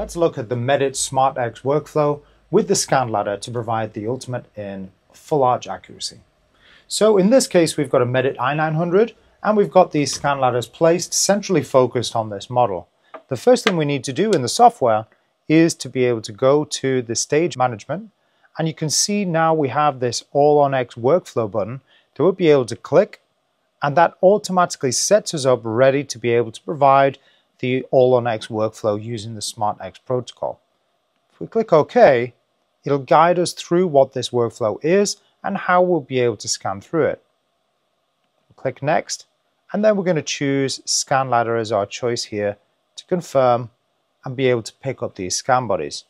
Let's look at the Medit SmartX workflow with the scan ladder to provide the ultimate in full arch accuracy. So in this case, we've got a Medit i900 and we've got these scan ladders placed centrally focused on this model. The first thing we need to do in the software is to be able to go to the stage management and you can see now we have this all on X workflow button that we'll be able to click and that automatically sets us up ready to be able to provide the All on X workflow using the SmartX protocol. If we click OK, it'll guide us through what this workflow is and how we'll be able to scan through it. We'll click Next, and then we're going to choose Scan Ladder as our choice here to confirm and be able to pick up these scan bodies.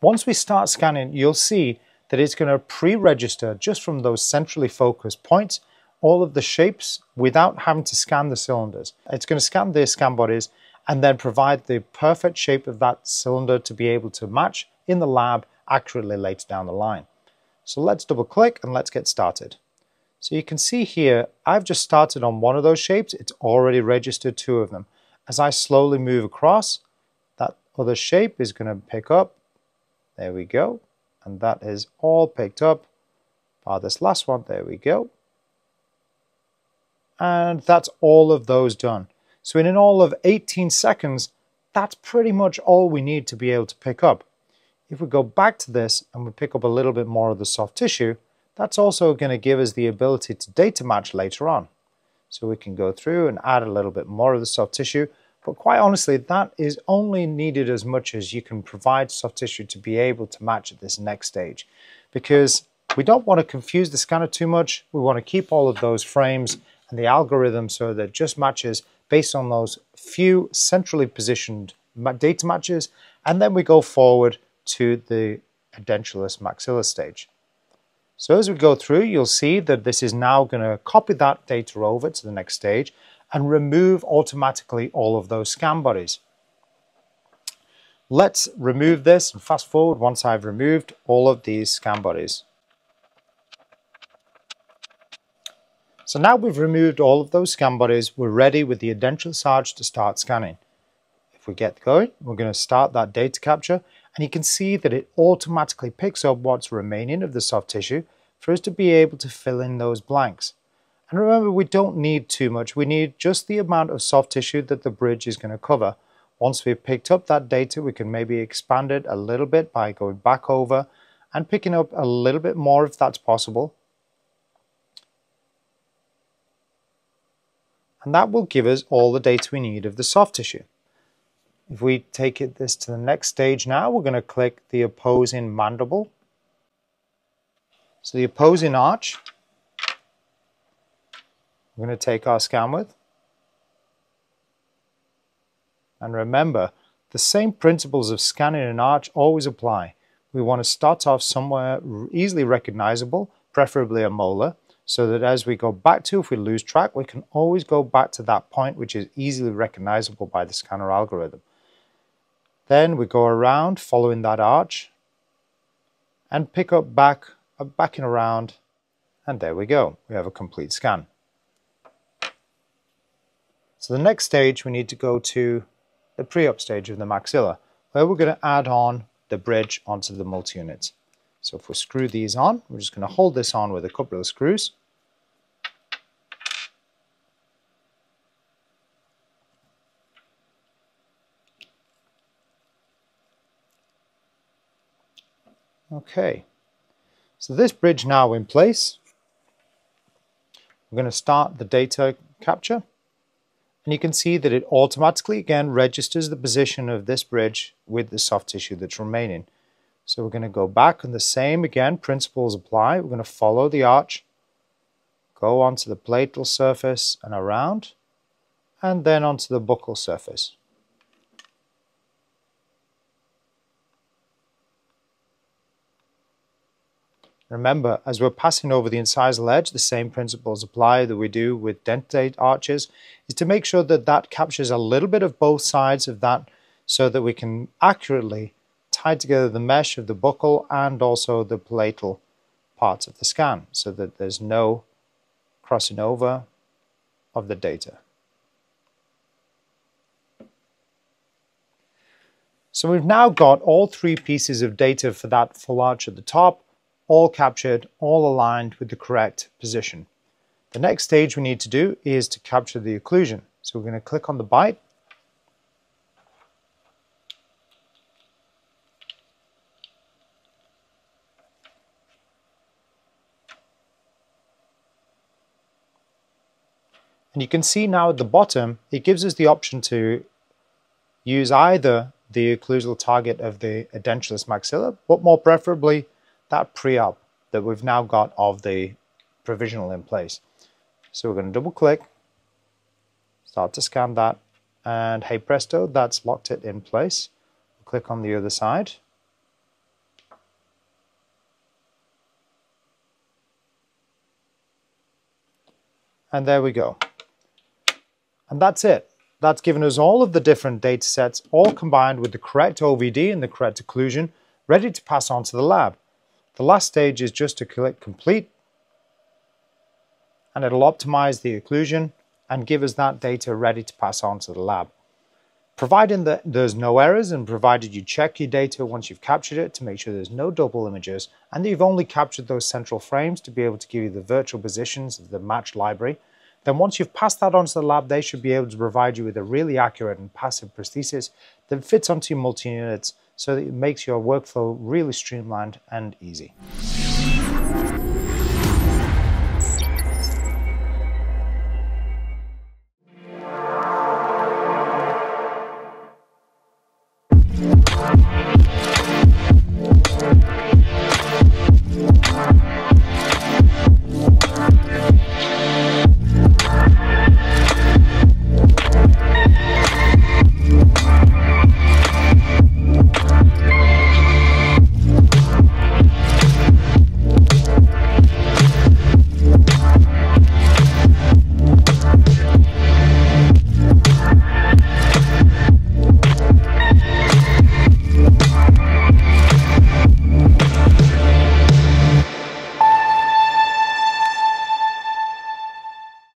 Once we start scanning, you'll see that it's going to pre-register just from those centrally focused points all of the shapes without having to scan the cylinders. It's going to scan the scan bodies and then provide the perfect shape of that cylinder to be able to match in the lab accurately later down the line. So let's double click and let's get started. So you can see here, I've just started on one of those shapes. It's already registered two of them. As I slowly move across, that other shape is going to pick up. There we go. And that is all picked up by this last one. There we go and that's all of those done. So in an all of 18 seconds, that's pretty much all we need to be able to pick up. If we go back to this and we pick up a little bit more of the soft tissue, that's also going to give us the ability to data match later on. So we can go through and add a little bit more of the soft tissue, but quite honestly, that is only needed as much as you can provide soft tissue to be able to match at this next stage. Because we don't want to confuse the scanner too much. We want to keep all of those frames and the algorithm so that just matches based on those few centrally positioned data matches, and then we go forward to the edentulous maxilla stage. So as we go through, you'll see that this is now going to copy that data over to the next stage and remove automatically all of those scan bodies. Let's remove this and fast forward once I've removed all of these scan bodies. So now we've removed all of those scan bodies, we're ready with the edentulous arch to start scanning. If we get going, we're going to start that data capture and you can see that it automatically picks up what's remaining of the soft tissue for us to be able to fill in those blanks. And remember, we don't need too much. We need just the amount of soft tissue that the bridge is going to cover. Once we've picked up that data, we can maybe expand it a little bit by going back over and picking up a little bit more if that's possible. And that will give us all the data we need of the soft tissue. If we take it this to the next stage now, we're going to click the opposing mandible. So the opposing arch, we're going to take our scan with. And remember, the same principles of scanning an arch always apply. We want to start off somewhere easily recognizable, preferably a molar, so that as we go back to, if we lose track, we can always go back to that point which is easily recognizable by the scanner algorithm. Then we go around following that arch and pick up back, uh, backing around, and there we go. We have a complete scan. So the next stage we need to go to the pre-op stage of the maxilla, where we're going to add on the bridge onto the multi-unit. So if we screw these on, we're just going to hold this on with a couple of screws. Okay, so this bridge now in place, we're going to start the data capture and you can see that it automatically again registers the position of this bridge with the soft tissue that's remaining. So we're going to go back and the same again principles apply. We're going to follow the arch, go onto the palatal surface and around and then onto the buccal surface. Remember, as we're passing over the incisal edge, the same principles apply that we do with dentate arches, is to make sure that that captures a little bit of both sides of that so that we can accurately tie together the mesh of the buccal and also the palatal parts of the scan so that there's no crossing over of the data. So we've now got all three pieces of data for that full arch at the top, all captured, all aligned with the correct position. The next stage we need to do is to capture the occlusion. So we're going to click on the bite. And you can see now at the bottom, it gives us the option to use either the occlusal target of the edentulous maxilla, but more preferably that pre-op that we've now got of the provisional in place. So we're going to double click, start to scan that, and hey presto, that's locked it in place. Click on the other side. And there we go. And that's it. That's given us all of the different data sets, all combined with the correct OVD and the correct occlusion, ready to pass on to the lab. The last stage is just to click complete, and it'll optimize the occlusion and give us that data ready to pass on to the lab. Providing that there's no errors and provided you check your data once you've captured it to make sure there's no double images and that you've only captured those central frames to be able to give you the virtual positions of the matched library, then once you've passed that on to the lab, they should be able to provide you with a really accurate and passive prosthesis that fits onto your multi-units so that it makes your workflow really streamlined and easy.